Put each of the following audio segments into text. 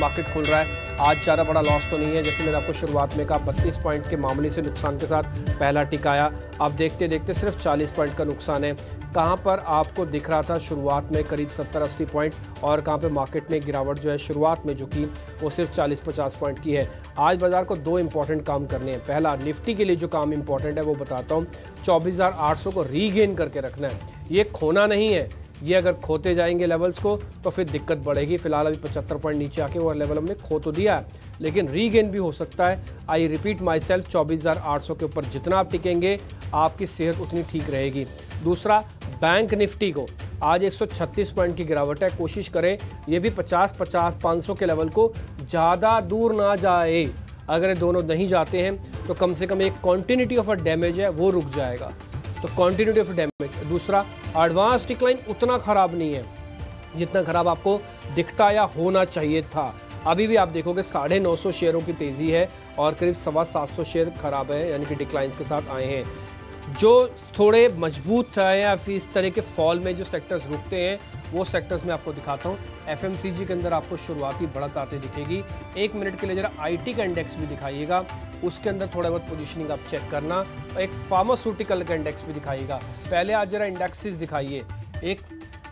Market खुल रहा है। आज ज़्यादा बड़ा लॉस तो नहीं है, जैसे मैंने आपको शुरुआत में कहा, बत्तीस पॉइंट के मामले से नुकसान के साथ पहला टिकाया अब देखते देखते सिर्फ़ 40 पॉइंट का नुकसान है। कहाँ पर आपको दिख रहा था शुरुआत में करीब 70-80 पॉइंट और कहाँ पे मार्केट में गिरावट जो है शुरुआत में जो की वो सिर्फ़ 40-50 पॉइंट की है। आज बाज़ार को दो इंपॉर्टेंट काम करने हैं। पहला, निफ्टी के लिए जो काम इंपॉर्टेंट है, वो बताता हूँ। चौबीस को रीगेन करके रखना है। ये खोना नहीं है। ये अगर खोते जाएँगे लेवल्स को तो फिर दिक्कत बढ़ेगी। फ़िलहाल अभी पचहत्तर पॉइंट नीचे आके वो लेवल हमने खो तो दिया है। लेकिन रीगेन भी हो सकता है। आई रिपीट माई सेल्फ चौबीस के ऊपर जितना आप टिकेंगे, आपकी सेहत उतनी ठीक रहेगी। दूसरा बैंक निफ्टी को। आज 136 पॉइंट की गिरावट है। कोशिश करें, ये भी 50 50 500 के लेवल को ज़्यादा दूर ना जाए। अगर ये दोनों नहीं जाते हैं तो कम से कम एक कॉन्टीन्यूटी ऑफ़ अ डैमेज है, वो रुक जाएगा। तो कॉन्टीन्यूटी ऑफ़ डैमेज दूसरा एडवांस डिक्लाइन उतना ख़राब नहीं है, जितना ख़राब आपको दिखता या होना चाहिए था। अभी भी आप देखोगे साढ़े नौ सौ शेयरों की तेज़ी है और करीब सवा सात सौ शेयर खराब है, यानी कि डिक्लाइंस के साथ आए हैं। जो थोड़े मज़बूत है या फिर इस तरह के फॉल में जो सेक्टर्स रुकते हैं, वो सेक्टर्स में आपको दिखाता हूँ। एफ़ के अंदर आपको शुरुआती बढ़त आती दिखेगी। एक मिनट के लिए जरा आईटी का इंडेक्स भी दिखाइएगा। उसके अंदर थोड़ा बहुत पोजिशनिंग आप चेक करना। एक फार्मास्यूटिकल का इंडेक्स भी दिखाइएगा। पहले आज जरा इंडेक्सेस दिखाइए। एक,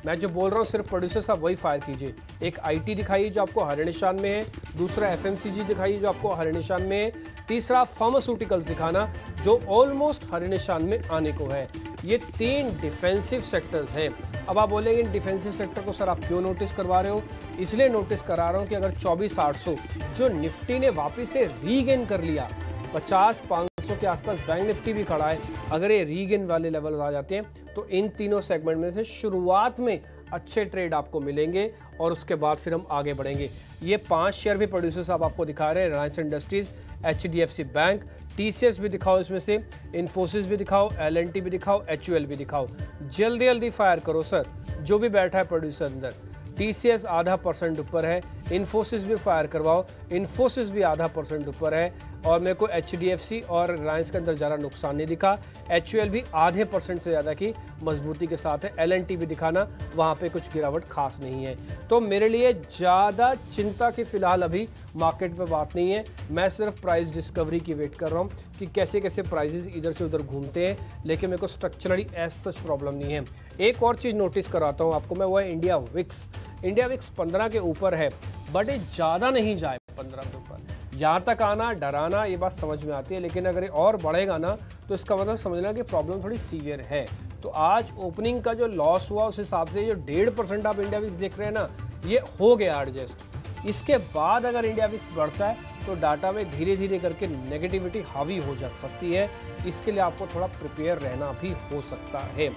मैं जो बोल रहा हूँ, सिर्फ़ प्रोड्यूसर साहब वही फायर कीजिए। एक आईटी दिखाइए जो आपको हर निशान में है। दूसरा एफएमसीजी दिखाइए जो आपको हर निशान में है। तीसरा फार्मास्यूटिकल्स दिखाना, जो ऑलमोस्ट हर निशान में आने को है। ये तीन डिफेंसिव सेक्टर्स हैं। अब आप बोलेंगे इन डिफेंसिव सेक्टर को, सर, आप क्यों नोटिस करवा रहे हो? इसलिए नोटिस करा रहा हूँ कि अगर चौबीस आठ सौ जो निफ्टी ने वापिस से रीगेन कर लिया, पचास पाँच के आसपास बैंक निफ्टी भी खड़ा है, अगर ये रीगेन वाले लेवल आ जाते हैं तो इन तीनों सेगमेंट में से शुरुआत में अच्छे ट्रेड आपको मिलेंगे और उसके बाद फिर हम आगे बढ़ेंगे। ये पाँच शेयर भी प्रोड्यूसर्स आप आपको दिखा रहे हैं रिलायंस इंडस्ट्रीज़ एचडीएफसी बैंक टी भी दिखाओ इसमें से, इन्फोसिस भी दिखाओ एल भी दिखाओ एच भी दिखाओ। जल्दी जल्दी फायर करो, सर। जो भी बैठा है प्रोड्यूसर अंदर। टीसीएस आधा परसेंट ऊपर है, इन्फोसिस भी फायर करवाओ, इन्फोसिस भी आधा परसेंट ऊपर है। और मेरे को HDFC और रिलायंस के अंदर ज़्यादा नुकसान नहीं दिखा। एचयूएल भी आधे परसेंट से ज़्यादा की मजबूती के साथ है। एलएनटी भी दिखाना, वहाँ पे कुछ गिरावट खास नहीं है। तो मेरे लिए ज़्यादा चिंता की फ़िलहाल अभी मार्केट में बात नहीं है। मैं सिर्फ़ प्राइस डिस्कवरी की वेट कर रहा हूँ कि कैसे कैसे प्राइजेस इधर से उधर घूमते हैं, लेकिन मेरे को स्ट्रक्चरली एज सच प्रॉब्लम नहीं है। एक और चीज़ नोटिस कराता हूँ आपको मैं, वो है इंडिया विक्स इंडिया विक्स पंद्रह के ऊपर है, बट ये ज़्यादा नहीं जाए पंद्रह के ऊपर। यहाँ तक आना, डराना, ये बात समझ में आती है, लेकिन अगर ये और बढ़ेगा ना तो इसका मतलब समझना कि प्रॉब्लम थोड़ी सीवियर है। तो आज ओपनिंग का जो लॉस हुआ, उस हिसाब से जो डेढ़ परसेंट आप इंडिया विक्स देख रहे हैं ना, ये हो गया एडजस्ट इसके बाद अगर इंडिया विक्स बढ़ता है तो डाटा में धीरे धीरे करके नेगेटिविटी हावी हो जा सकती है। इसके लिए आपको थोड़ा प्रिपेयर रहना भी हो सकता है।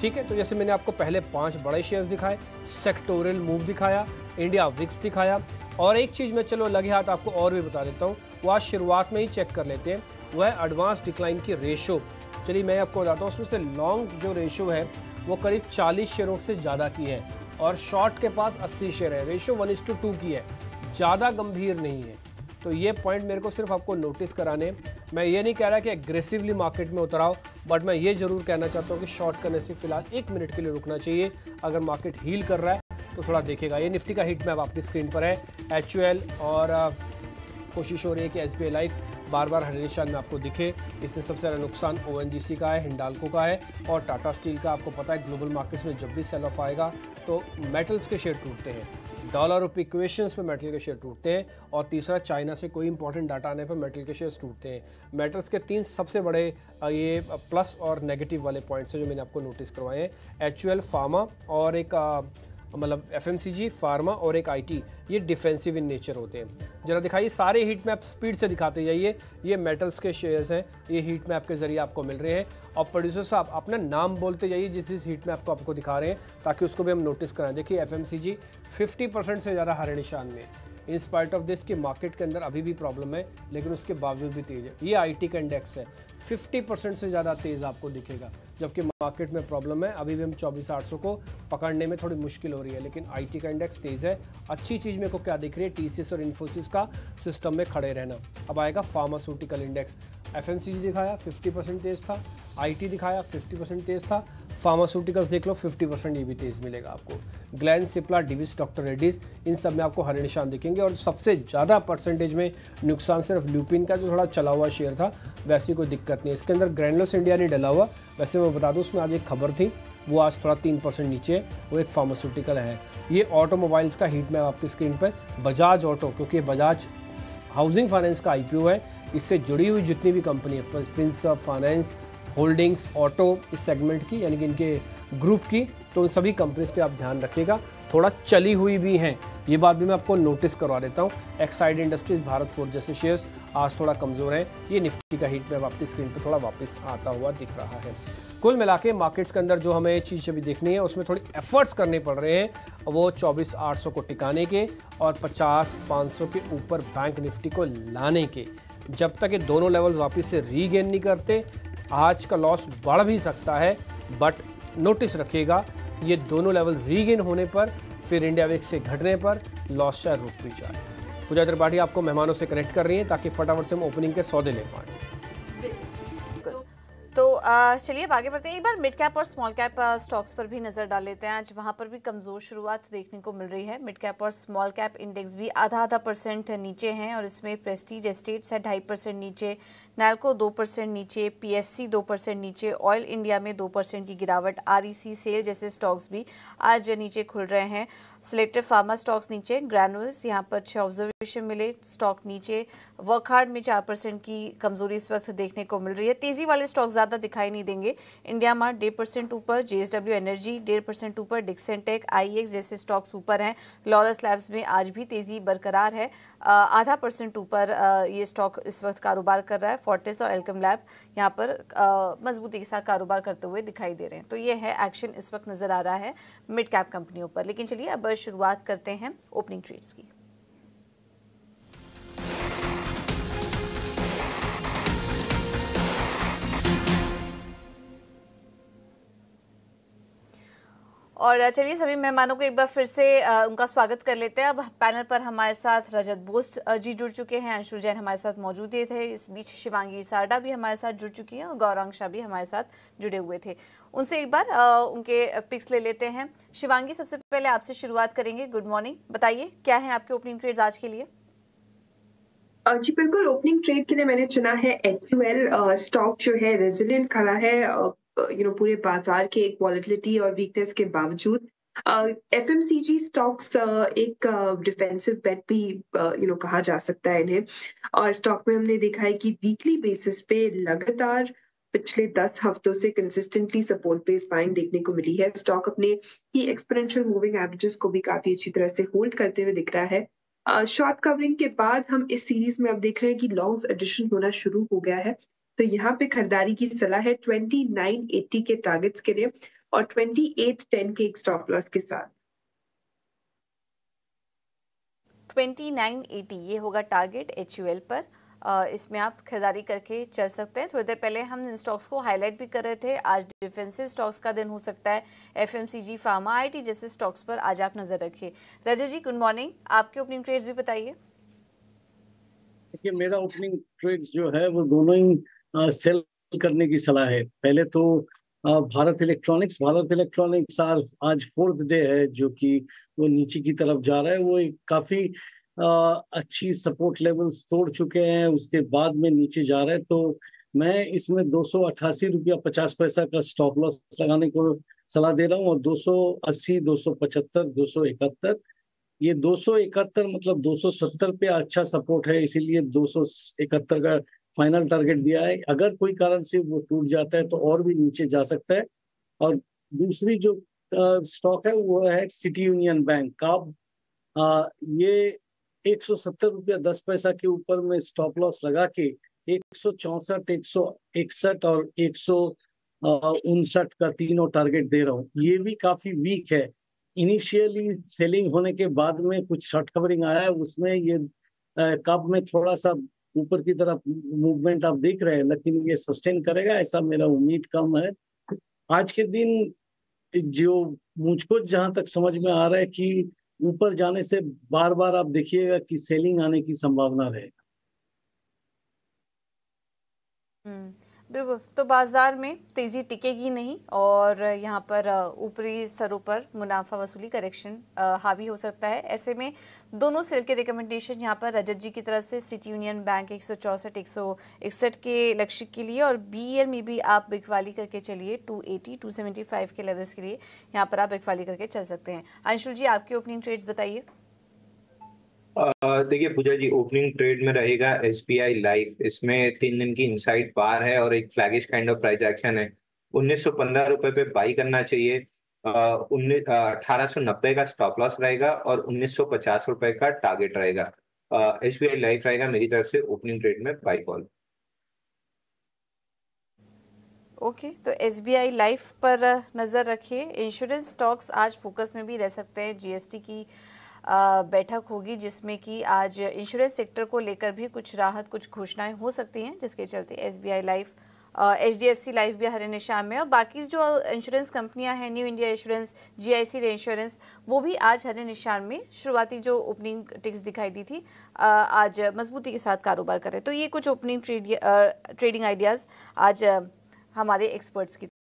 ठीक है तो जैसे मैंने आपको पहले पाँच बड़े शेयर्स दिखाए सेक्टोरियल मूव दिखाया इंडिया विक्स दिखाया। और एक चीज़ मैं, चलो लगे हाथ आपको और भी बता देता हूँ, वो आज शुरुआत में ही चेक कर लेते हैं। वह है एडवांस डिक्लाइन की रेशो चलिए मैं आपको बताता हूँ, उसमें से लॉन्ग जो रेशो है, वो करीब 40 शेयरों से ज़्यादा की है। और शॉर्ट के पास 80 शेयर है। रेशो वन की है। ज़्यादा गंभीर नहीं है। तो ये पॉइंट मेरे को सिर्फ़ आपको नोटिस कराने मैं ये नहीं कह रहा कि एग्रेसिवली मार्केट में उतराओ बट मैं ये ज़रूर कहना चाहता हूँ कि शॉर्ट करने से फ़िलहाल एक मिनट के लिए रुकना चाहिए। अगर मार्केट हील कर रहा है तो थोड़ा देखेगा ये निफ्टी का हिट मैप आपकी स्क्रीन पर है। एच और कोशिश हो रही है कि एस बी लाइफ बार बार हर निशान में आपको दिखे। इसमें सबसे ज़्यादा नुकसान ओएनजीसी का है, हिंडालको का है और टाटा स्टील का आपको पता है ग्लोबल मार्केट्स में जब भी सेल ऑफ़ आएगा तो मेटल्स के शेयर टूटते हैं। डॉलर रुपी इक्वेशंस पे मेटल के शेयर टूटते हैं और तीसरा चाइना से कोई इंपॉर्टेंट डाटा आने पर मेटल के शेयर्स टूटते हैं। मेटल्स के तीन सबसे बड़े ये प्लस और नेगेटिव वाले पॉइंट्स हैं जो मैंने आपको नोटिस करवाए हैं। एच फार्मा और एक मतलब एफएमसीजी फार्मा और एक आईटी ये डिफेंसिव इन नेचर होते हैं। जरा दिखाइए, सारे हीट मैप स्पीड से दिखाते जाइए। ये मेटल्स के शेयर्स हैं, ये हीट मैप के ज़रिए आपको मिल रहे हैं। और प्रोड्यूसर साहब, अपना नाम बोलते जाइए, जिस जिस हीट मैप को आपको दिखा रहे हैं, ताकि उसको भी हम नोटिस कराएँ। देखिए एफ़ एम से ज़्यादा हरे निशान में। इन स्पाइट ऑफ़ दिस की मार्केट के अंदर अभी भी प्रॉब्लम है, लेकिन उसके बावजूद भी तेज़ है। ये आईटी का इंडेक्स है। 50 परसेंट से ज़्यादा तेज़ आपको दिखेगा, जबकि मार्केट में प्रॉब्लम है। अभी भी हम चौबीस आठ को पकड़ने में थोड़ी मुश्किल हो रही है, लेकिन आईटी का इंडेक्स तेज़ है। अच्छी चीज़ मेरे को क्या दिख रही है? टीसीएस और इन्फोसिस का सिस्टम में खड़े रहना। अब आएगा फार्मास्यूटिकल इंडेक्स एफ़ दिखाया फिफ्टी परसेंट तेज़ था। आईटी दिखाया फिफ्टी परसेंट तेज़ था। फार्मास्यूटिकल्स देख लो 50 परसेंट ये भी तेज मिलेगा आपको। ग्लैन सिप्ला डिविस डॉक्टर रेड्डीज, इन सब में आपको हरे निशान दिखेंगे और सबसे ज़्यादा परसेंटेज में नुकसान सिर्फ़ ल्यूपिन का जो थोड़ा चला हुआ शेयर था, वैसी कोई दिक्कत नहीं इसके अंदर ग्रैंडलस इंडिया नहीं डला हुआ। वैसे मैं बता दूँ, उसमें आज एक खबर थी, वो आज थोड़ा तीन परसेंट नीचे है, वो एक फार्मास्यूटिकल है। ये ऑटोमोबाइल्स का हीट मैप आपकी स्क्रीन पर बजाज ऑटो क्योंकि बजाज हाउसिंग फाइनेंस का आईपीओ है, इससे जुड़ी हुई जितनी भी कंपनी है फिंस फाइनेंस होल्डिंग्स ऑटो इस सेगमेंट की, यानी कि इनके ग्रुप की तो उन सभी कंपनीज़ पे आप ध्यान रखिएगा। थोड़ा चली हुई भी हैं, ये बात भी मैं आपको नोटिस करवा देता हूँ। एक्साइड इंडस्ट्रीज़ भारत फोर जैसे शेयर्स आज थोड़ा कमज़ोर हैं। ये निफ्टी का हीट में आपकी स्क्रीन पर थोड़ा वापस आता हुआ दिख रहा है। कुल मिला के मार्केट्स के अंदर जो हमें चीज़ अभी देखनी है, उसमें थोड़ी एफर्ट्स करने पड़ रहे हैं। वो चौबीस आठ सौ को टिकाने के और पचास पाँच सौ के ऊपर बैंक निफ्टी को लाने के। जब तक ये दोनों लेवल्स वापस से रीगेन नहीं करते, आज का लॉस बढ़ भी सकता है बट नोटिस रखिएगा ये दोनों लेवल रीगेन होने पर, फिर इंडिया वेक्स से घटने पर लॉस शायद रुक भी जाए। पूजा त्रिपाठी, आपको मेहमानों से कनेक्ट कर रही हैं ताकि फटाफट से हम ओपनिंग के सौदे ले पाएँ। चलिए अब आगे बढ़ते हैं। एक बार मिड कैप और स्मॉल कैप स्टॉक्स पर भी नज़र डाल लेते हैं। आज वहाँ पर भी कमज़ोर शुरुआत देखने को मिल रही है। मिड कैप और स्मॉल कैप इंडेक्स भी आधा आधा परसेंट नीचे हैं और इसमें प्रेस्टीज एस्टेट्स है ढाई परसेंट नीचे नैलको दो परसेंट नीचे पीएफसी दो परसेंट नीचे ऑयल इंडिया में दो परसेंट की गिरावट आरईसी सेल जैसे स्टॉक्स भी आज नीचे खुल रहे हैं। सिलेक्टेड फार्मा स्टॉक्स नीचे ग्रैनुअल्स यहाँ पर छः ऑब्जर्वेशन मिले, स्टॉक नीचे वर्कहार्ड में चार परसेंट की कमज़ोरी इस वक्त देखने को मिल रही है। तेज़ी वाले स्टॉक ज़्यादा दिखाई नहीं देंगे। इंडिया मार्ट डेढ़ परसेंट ऊपर, जेएसडब्ल्यू एनर्जी डेढ़ परसेंट ऊपर डिक्सेंटेक आईएक्स जैसे स्टॉक्स ऊपर हैं। लॉरस लैब्स में आज भी तेज़ी बरकरार है। आधा परसेंट ऊपर ये स्टॉक इस वक्त कारोबार कर रहा है। फोर्टिस और एल्कम लैब यहाँ पर मजबूती के साथ कारोबार करते हुए दिखाई दे रहे हैं। तो ये है एक्शन इस वक्त नज़र आ रहा है मिड कैप कंपनियों पर। लेकिन चलिए, अब शुरुआत करते हैं ओपनिंग ट्रेड्स की। और चलिए सभी मेहमानों को एक बार फिर से उनका स्वागत कर लेते हैं। अब पैनल पर हमारे साथ रजत बोस जी जुड़ चुके हैं। अंशु जैन हमारे साथ मौजूद थे। इस बीच शिवांगी सारडा भी हमारे साथ जुड़ चुकी हैं और गौरांग शाह भी हमारे साथ जुड़े हुए थे। उनसे एक बार उनके पिक्स ले लेते हैं। शिवांगी, सबसे पहले आपसे शुरुआत करेंगे। Good morning. बताइए, क्या है आपके ओपनिंग ट्रेड आज के लिए? जी बिल्कुल, ओपनिंग ट्रेड के लिए मैंने चुना है एच स्टॉक जो है रेजिलियंट खड़ा है। यू नो पूरे बाज़ार के एक वॉलिटिलिटी और वीकनेस के बावजूद F M C G stocks एक डिफेंसिव बेट भी यू नो कहा जा सकता है इन्हें। और स्टॉक में हमने देखा है कि वीकली बेसिस पे लगातार पिछले दस हफ्तों से कंसिस्टेंटली सपोर्ट बेस बाइंग देखने को मिली है। स्टॉक अपने ही एक्सपोनेंशियल मूविंग एवरेजेस को भी काफ़ी अच्छी तरह से होल्ड करते हुए दिख रहा है। शॉर्ट uh, कवरिंग के बाद हम इस सीरीज़ में अब देख रहे हैं कि लॉन्ग्स एडिशन होना शुरू हो गया है। तो यहाँ पे खरीदारी की सलाह है ट्वेंटी नाइन एट्टी के टारगेट्स के लिए और ट्वेंटी एट टेन के एक स्टॉप लॉस के साथ। ट्वेंटी नाइन एटी ये होगा टारगेट एच पर। इसमें आप खरीदारी करके चल सकते हैं। थोड़ी देर पहले हम इन स्टॉक्स को हाईलाइट भी कर रहे थे। आज डिफेंसिव स्टॉक्स का दिन हो सकता है। F M C G pharma I T जैसे स्टॉक्स पर आज आप नज़र रखिए। रजत जी गुड मॉर्निंग आपके ओपनिंग ट्रेड्स भी बताइए। देखिए मेरा ओपनिंग ट्रेड्स जो है वो दोनों ही सेल करने की सलाह है। पहले तो भारत इलेक्ट्रॉनिक्स भारत इलेक्ट्रॉनिक्स आज फोर्थ डे है, जो कि वो नीचे की तरफ़ जा रहा है। वो एक काफ़ी अच्छी सपोर्ट लेवल्स तोड़ चुके हैं, उसके बाद में नीचे जा रहा है। तो मैं इसमें दो सौ अट्ठासी रुपया पचास पैसा का स्टॉप लॉस लगाने को सलाह दे रहा हूँ और दो सौ अस्सी, दो सौ पचहत्तर, दो सौ इकहत्तर। ये दो सौ इकहत्तर मतलब दो सौ सत्तर पे अच्छा सपोर्ट है, इसीलिए दो सौ इकहत्तर का फाइनल टारगेट दिया है। अगर कोई कारण से वो टूट जाता है तो और भी नीचे जा सकता है। और दूसरी जो स्टॉक है, वो है सिटी यूनियन बैंक का। ये एक सौ सत्तर रुपया दस पैसा के ऊपर में स्टॉप लॉस लगा के एक सौ चौसठ, एक सौ इकसठ और एक सौ उनसठ का तीनों टारगेट दे रहा हूँ। ये भी काफ़ी वीक है। इनिशियली सेलिंग होने के बाद में कुछ शॉर्ट कवरिंग आया है, उसमें ये कब में थोड़ा सा ऊपर की तरफ़ मूवमेंट आप देख रहे हैं लेकिन ये सस्टेन करेगा ऐसा मेरा उम्मीद कम है। आज के दिन जो मुझको जहाँ तक समझ में आ रहा है कि ऊपर जाने से बार बार आप देखिएगा कि सेलिंग आने की संभावना रहेगा। हम्म, बिल्कुल। तो बाज़ार में तेज़ी टिकेगी नहीं और यहाँ पर ऊपरी स्तरों पर मुनाफा वसूली करेक्शन हावी हो सकता है। ऐसे में दोनों सेल के रिकमेंडेशन यहाँ पर रजत जी की तरफ़ से सिटी यूनियन बैंक एक सौ चौसठ, एक सौ इकसठ के लक्ष्य के लिए और बी में भी आप बिकवाली करके चलिए, two eighty, two seventy five के लेवल्स के लिए यहाँ पर आप बिकवाली करके चल सकते हैं। अंशुल जी, आपकी ओपनिंग ट्रेड्स बताइए। देखिए पूजा जी ओपनिंग ट्रेड में रहेगा एस बी आई लाइफ इसमें तीन दिन की इनसाइड पार है और एक flaggish kind of price action है। उन्नीस सौ पंद्रह रुपए पे बाई करना चाहिए। अठारह सौ नब्बे का स्टॉप लॉस रहेगा और उन्नीस सौ पचास रुपए का टारगेट रहेगा। एस बी आई लाइफ रहेगा मेरी तरफ़ से ओपनिंग ट्रेड में बाई कॉल ओके okay, तो एस बी आई लाइफ पर नज़र रखिए। इंश्योरेंस स्टॉक्स आज फोकस में भी रह सकते हैं। जीएसटी की बैठक होगी जिसमें कि आज इंश्योरेंस सेक्टर को लेकर भी कुछ राहत, कुछ घोषणाएँ हो सकती हैं, जिसके चलते SBI life H D F C life भी हरे निशान में और बाकी जो इंश्योरेंस कंपनियाँ हैं New India insurance G I C insurance वो भी आज हरे निशान में शुरुआती जो ओपनिंग टिक्स दिखाई दी थी आज मजबूती के साथ कारोबार करें तो ये कुछ ओपनिंग ट्रेड ट्रेडिंग आइडियाज़ आज हमारे एक्सपर्ट्स की